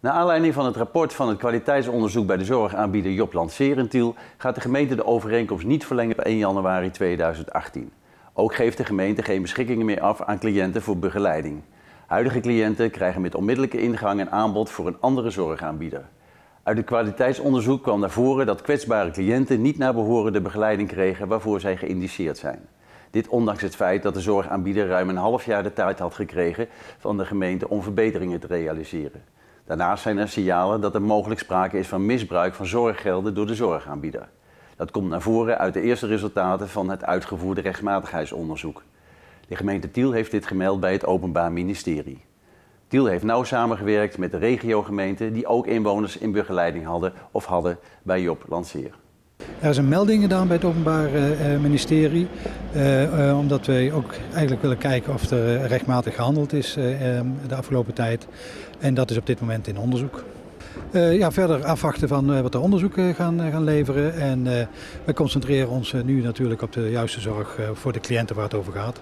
Naar aanleiding van het rapport van het kwaliteitsonderzoek bij de zorgaanbieder Job Lancerentiel gaat de gemeente de overeenkomst niet verlengen op 1 januari 2018. Ook geeft de gemeente geen beschikkingen meer af aan cliënten voor begeleiding. Huidige cliënten krijgen met onmiddellijke ingang een aanbod voor een andere zorgaanbieder. Uit het kwaliteitsonderzoek kwam naar voren dat kwetsbare cliënten niet naar behoren de begeleiding kregen waarvoor zij geïndiceerd zijn. Dit ondanks het feit dat de zorgaanbieder ruim een half jaar de tijd had gekregen van de gemeente om verbeteringen te realiseren. Daarnaast zijn er signalen dat er mogelijk sprake is van misbruik van zorggelden door de zorgaanbieder. Dat komt naar voren uit de eerste resultaten van het uitgevoerde rechtmatigheidsonderzoek. De gemeente Tiel heeft dit gemeld bij het Openbaar Ministerie. Tiel heeft nauw samengewerkt met de regiogemeenten die ook inwoners in begeleiding hadden of hadden bij Job Lanceer. Er is een melding gedaan bij het Openbaar uh, Ministerie, uh, uh, omdat wij ook eigenlijk willen kijken of er rechtmatig gehandeld is de afgelopen tijd. En dat is op dit moment in onderzoek. ja, verder afwachten van wat de onderzoeken gaan, gaan leveren. En we concentreren ons nu natuurlijk op de juiste zorg voor de cliënten waar het over gaat.